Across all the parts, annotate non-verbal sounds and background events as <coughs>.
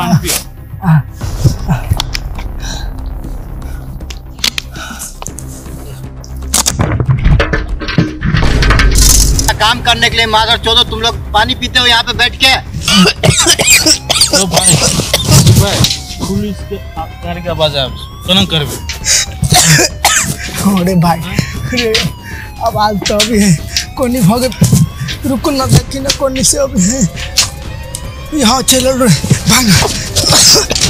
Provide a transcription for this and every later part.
पानी पियो काम करने के लिए माधर चौदह तुम लोग पानी पीते हो यहाँ पे बैठ के? तो भाई भाई पुलिस के गाड़ी का आवाज़ आवे केना करबे अरे भाई अरे अब आज तो अभी है। कोनी भगे रुको ना देखी ना कोनी से अभी है। यहाँ चलो रे भाग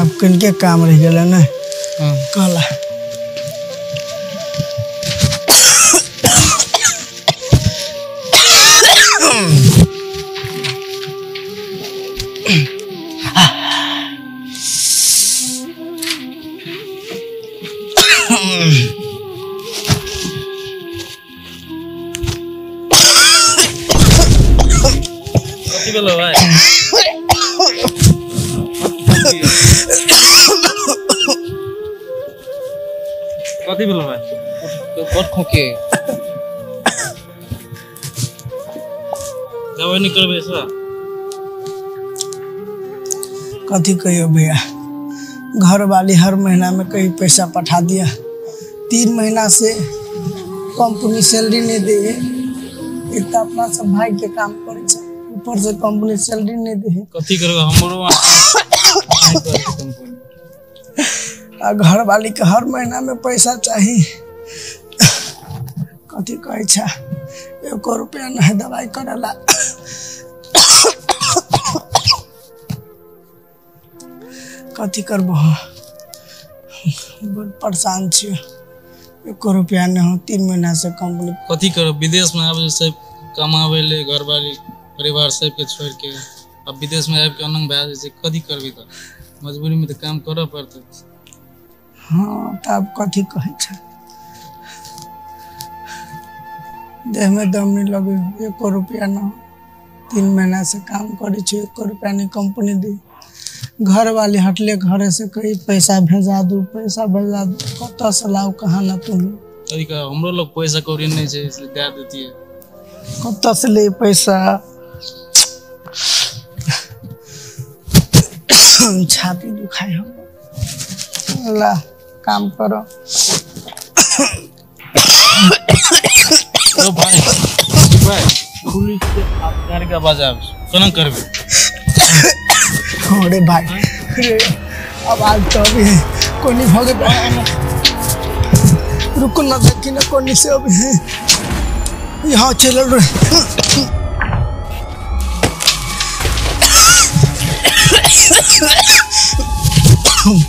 अब किनके काम रह गया ना कला कथी भेलो भाई तो बड़ खोके दवाई नहीं करबे ऐसा कथी कहियो भैया? घर वाली हर महीना में कहीं पैसा पठा दिया। तीन महीना से कंपनी सैलरी नहीं दे है। एक तो अपना सब भाई के काम करे छै। ऊपर से कंपनी सैलरी नहीं दे है। कथी करबे हमरो <coughs> घर वाली के हर महीना में पैसा चाहिए कथी कहै छै? एको रुपया नहीं, दवाई करेला। कथी करबो? बड़ परेशान छियै। एको रुपया नहीं हो, तीन महीना से कंपनी कथी करब? विदेश में आबे सब कमावे ले घर वाली परिवार सबके छोड़ के अब विदेश में आबि के अनंग भए जाइ छै। कथी करबी तऽ? मजबूरी में तऽ काम करऽ पड़तै। हाँ तऽ आब कथी कहै छै? देहमे दम नहीं लगे एको रुपया ना। तीन महीना से काम करे छी एको रुपया नहीं कंपनी दी। घर वाले हटले घरे से कही पैसा भेजा दू पैसा भेजा दू। कत से लाउ कहाँ ना तुम? हमरो लोग पैसा कौड़ी नहीं छै इसलिए दे देतियै। कतऽ से ले पैसा? छाती दुखाई हम ला काम करो। तो भाई भाई पुलिस के गाड़ी का आवाज़ आवे केना करबे अरे भाई अरे अब आज तो अभी कोनी भगे रुको ना देखी ना कोनी से अभी। है यहाँ चलो रे चल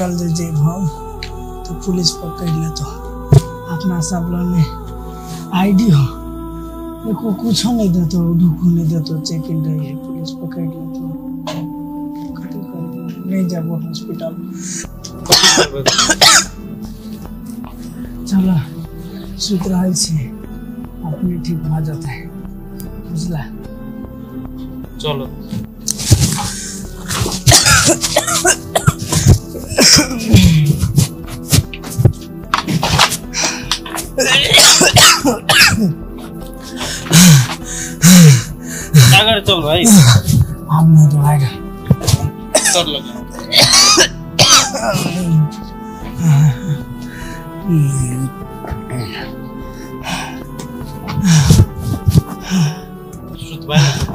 हॉस्पिटल जे हम तो पुलिस पकड़ ले तो अपना सब लोग में आईडी हो। देखो, कुछ नहीं देतो ढुकू नहीं देतो, चेक इन रही है, पुलिस पकड़ ले तो? नहीं जाबो हॉस्पिटल चलो सुत रहे छी अपने ठीक भऽ जेतै बुझला? चलो। अगर चल भाई हम नहीं तो आएगा कर लगे सुत भाई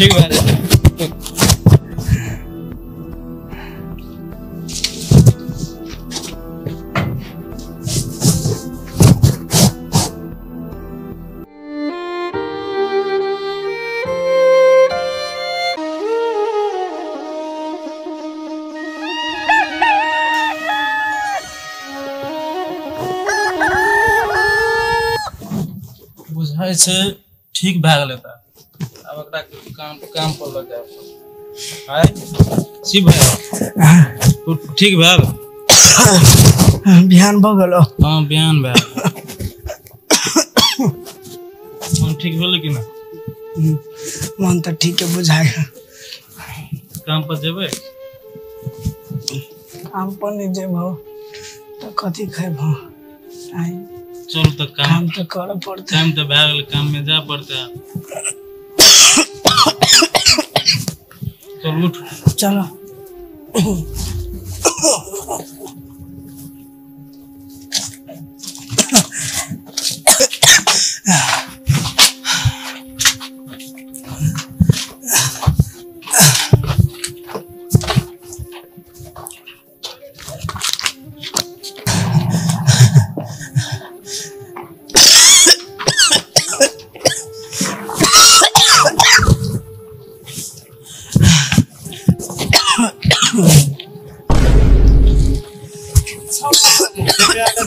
ठीक बात है। से ठीक भाग लेता काम काम पर लग जाए। आय शिव भाई तू ठीक भए बिहान भऽ गेलो। हाँ बिहान भए मन ठीक भेलै कि ना? मन तऽ ठीके बुझाय काम पर जेबै? काम पर नहि जेबहो तऽ कथी खैबहो आइ चलू तऽ काम काम तऽ करऽ पड़तै। टाइम तऽ भए गेलै काम में जाए पड़तै उठ चलो।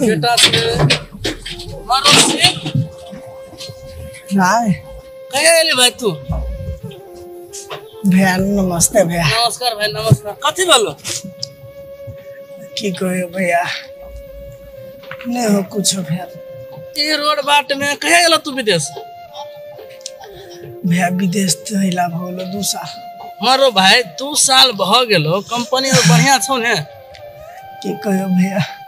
बेटा से मारो से कहे भाई तू? भैया नमस्ते भैया। नमस्कार भाई नमस्कार। कथी बोलो? की कहियो भैया? नहीं हो कुछ भैया। ई रोड बाट में कहे गेलो तू विदेश? भैया विदेश तो हिला दू साल। मारो भाई दू साल भ गेलो। कंपनी में बढ़िया छौ ने। की कहियो भैया?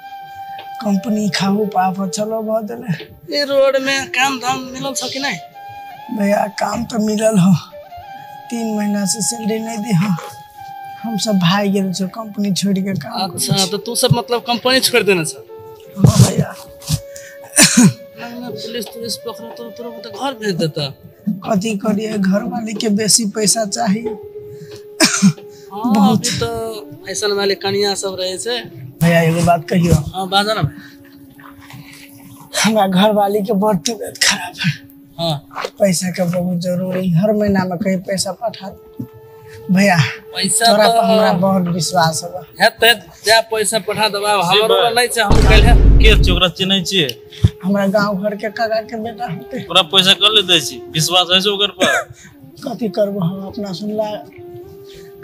कंपनी खाहू पाप चलो देले। ई रोड में काम धाम मिलल छौ कि नहीं भैया काम तो मिलल हो। तीन महीना से सैलरी नहीं दी हो। हम सब गेल छो कंपनी छोड़ के काम अच्छा तो तू सब मतलब कंपनी छोड़ देने छ। हाँ भैया। पुलिस पुलिस पकड़ा तो तोरा को तो घर भेज देता कथी करिए घर वाले के बेसी पैसा चाहिए अभी तो ऐसा वाले कनिया सब रहे छे। भैया एगो बात कहियो। हाँ बाजा ना हमरा घर वाली के बड़ तबियत खराब है। हाँ। पैसा के बहुत ज़रूरी हर महीना में कहीं पैसा पठा भैया पैसा तोरा तो पर हमरा बहुत विश्वास है। हेतै जा पैसा पठा देबा। हमरो नहीं छै हम कल है। के छै ओकरा चिन्है छियै? हमरा गाँव घर के काका के बेटा होते। ओकरा पैसा कर ले दै छी? विश्वास है छै ओकर पर? <laughs> कथी करबो हम अपना सुनला।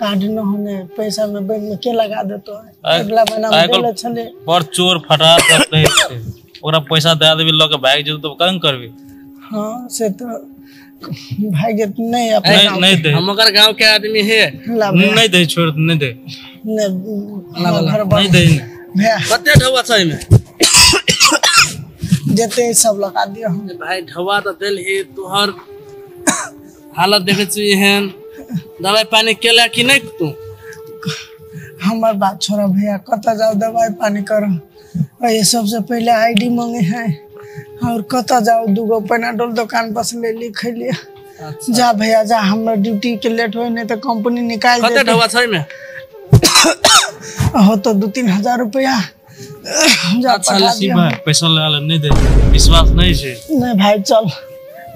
कार्ड न होने पैसा में बैंक में के लगा देतो? आइ- अगला महीना में देले छले. बड़ चोर फटा रहै छै ओकरा पैसा दे देबी के भागि जेतौ तऽ कहाँ करबी हाँ से तो भाई जे नहीं अपना नहीं नहीं दे. हम ओकर गाँव के आदमी है। ला नहीं दे छोड़ नहीं दे. नहीं नहीं दे. कते ढवा छै में जते सब लगा दियो हम भाई ढवा तो दिल ही तोहर हालत देखे छी एहन। दवाई पानी केला कि नहीं तू? हमार बात छोड़ा भैया कत जाओ दवाई पानी करो और ये सबसे पहले आईडी मांगे हैं। और कत जाओ दूगो पेनाडोल दुकान पर से ले ली लिया जा भैया जा हमरा ड्यूटी के लेट हो नहीं तो कंपनी निकाल कते ढवा छै में? हो तो दो तीन हज़ार रुपया। जा अच्छा पठा ले सी दिया भाई पैसा लगा ले नहीं दे विश्वास नहीं छै। नहीं भाई चल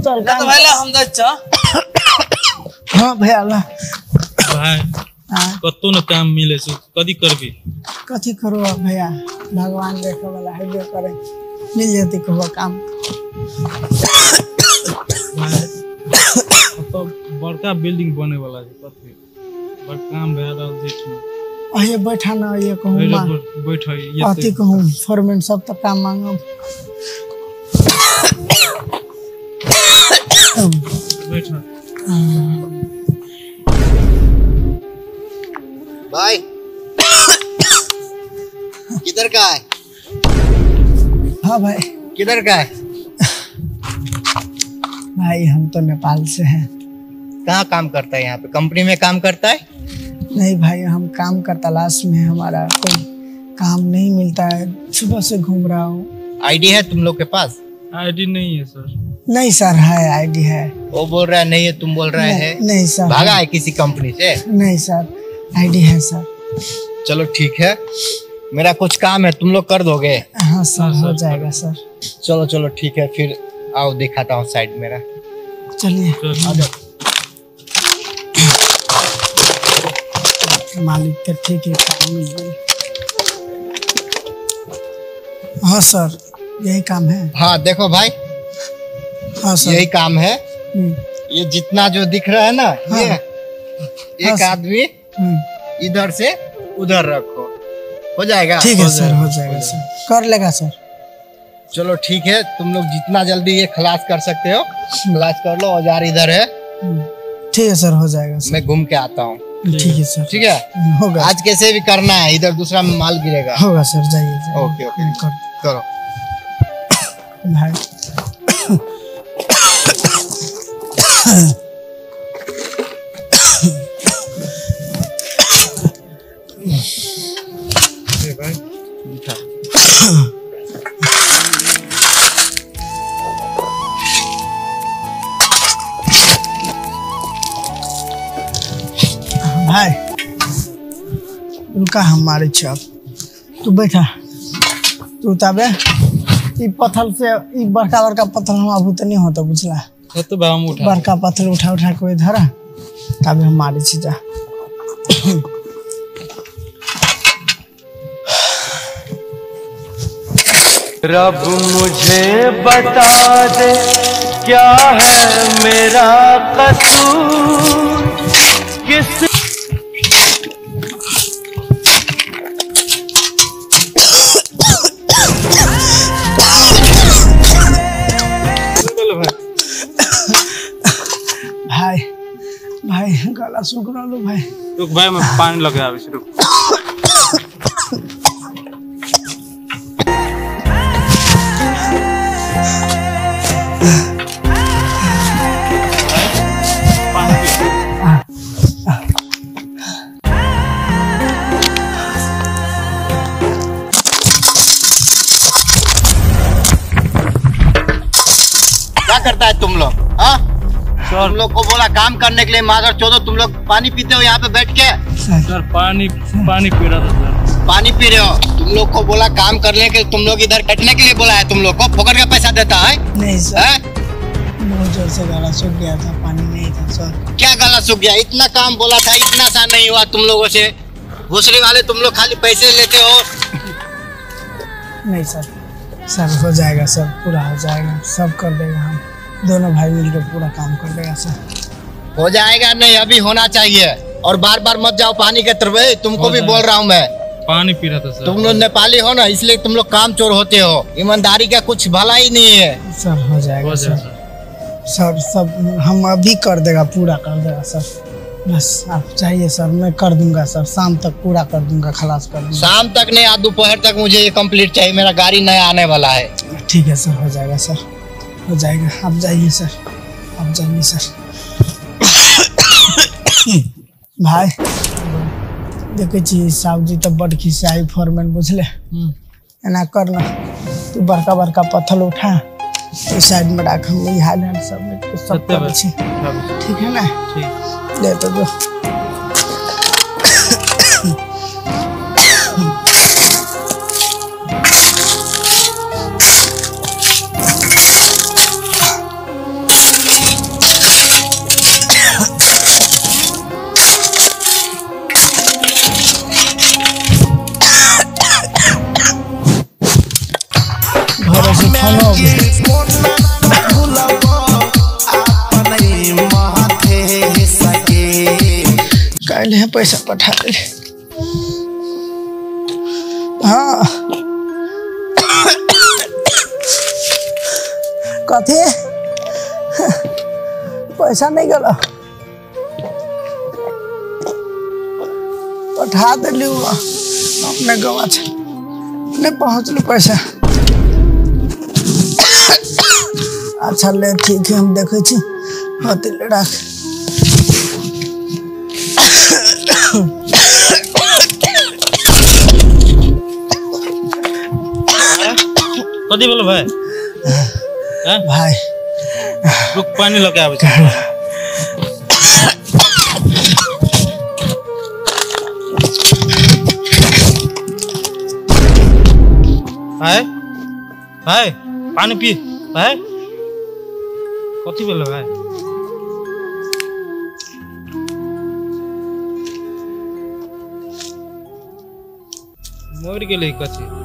चल तो भाई ला हम जाय छ हाँ भाई हाँ। कतौ न काम मिले छै कदी करबी? कथी करो भैया? भगवान देखे वाला है जो करे। मिल जाती कहो काम। तो बड़का बिल्डिंग बने वाला छै कथी? बड़ काम भए रहल छै ठिन अहे बैठा ना ये कहूँ माँ। बैठ अथी कहूँ फॉर्मेंट सब तो काम मांगब। बैठ। भाई। किधर का है? हाँ भाई। किधर का है? भाई हम तो नेपाल से हैं। कहाँ काम करता है यहाँ पे? कंपनी में काम करता है? नहीं भाई हम काम का तलाश में हैं, हमारा कोई काम नहीं मिलता है। सुबह से घूम रहा हूँ। आईडी है तुम लोग के पास? आईडी नहीं है सर नहीं सर है आईडी है। वो बोल रहा है नहीं है तुम बोल रहे हैं। नहीं सर भागा है। किसी कंपनी से? नहीं सर आईडी है सर। चलो ठीक है। मेरा कुछ काम है तुम लोग कर दोगे? हाँ सर हो जाएगा सर। चलो चलो ठीक है फिर आओ दिखाता हूँ साइड मेरा। चलिए। मालिक तो ठीक है काम हाँ सर यही काम है। हाँ देखो भाई हाँ सर। यही काम है। हम्म, ये जितना जो दिख रहा है ना हाँ, ये हाँ, एक सर। आदमी। इधर से उधर रखो हो जाएगा ठीक है सर हो जाएगा सर कर लेगा सर चलो ठीक है तुम लोग जितना जल्दी ये खलास कर सकते हो खलास कर लो औज़ार इधर है हम्म, ठीक है सर हो जाएगा सर मैं घूम के आता हूँ ठीक है सर ठीक है हम्म, होगा आज कैसे भी करना है इधर दूसरा माल गिरेगा होगा सर जाइए। Okay, okay. कर करो भाई रुका हमारे छप तू बैठा। तू तबे ई पत्थर से ई बड़का बड़का पत्थर हम अभी तो नहीं होता बुझला। वो तो बा हम उठा बड़का पत्थर उठा उठा के धरा तबे हम मारे छी जा। रब मुझे बता दे क्या है मेरा कसूर? किस भाई गला सूख रहा भाई। रुक भाई मैं पानी लगे रहा है रुक। सर। तुम लोग को बोला काम करने के लिए माधर चौदह तुम लोग पानी पीते हो यहाँ पे बैठ के? सर पानी पानी पी रहा था सर। पानी पी रहे हो? तुम लोग को बोला काम करने के तुम लोग इधर कटने के लिए बोला है तुम लोग को? फोकट का पैसा देता है? नहीं सर। हैं? बहुत ज़ोर से गला सूख गया था पानी नहीं था सर। क्या गला सूख गया? इतना काम बोला था इतना सा नहीं हुआ तुम लोगों से। भूसरी वाले तुम लोग खाली पैसे लेते हो। नहीं सर। सर हो जाएगा सर पूरा हो जाएगा सब कर देगा हम। दोनों भाई मिलकर पूरा काम कर देगा सर हो जाएगा नहीं अभी होना चाहिए। और बार बार मत जाओ पानी के तरफ़। तुमको भी बोल रहा हूँ मैं। पानी पी रहा था सर। तुम लोग नेपाली हो ना इसलिए तुम लोग काम चोर होते हो। ईमानदारी का कुछ भला ही नहीं है। सर हो जाएगा हो सर। सर। सर सब हम अभी कर देगा पूरा कर देगा सर। बस आप चाहिए सर मैं कर दूँगा सर। शाम तक पूरा कर दूँगा खलास कर दूँगा। शाम तक नहीं आज दोपहर तक मुझे ये कंप्लीट चाहिए। मेरा गाड़ी नया आने वाला है। ठीक है सर हो जाएगा सर। हो जाएगा। आप जाइए सर। आप जाइए सर। भाई देखे छी साहबजी तो बड़ खिसियाई फॉर्मेट बुझले। एना कर ना तू बड़का बड़का पत्थर उठा। तो साइड में रख हम यहाँ हाल सब। छी ठीक है ना? ले तो जो पैसा पठा दे हाँ। कथी पैसा नहीं गला। पठा दिली अपने गवा नहीं पहुँचल पैसा। अच्छा ले ठीक है, हम देखे होते राख कथी बोलो भाई? <laughs> हैं? भाई। रुक पानी लगे छी भाई भाई पानी पी। भाई कथी बोलो भाई? मर गेलै कथी?